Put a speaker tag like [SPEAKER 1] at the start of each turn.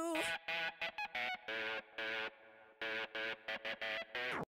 [SPEAKER 1] you.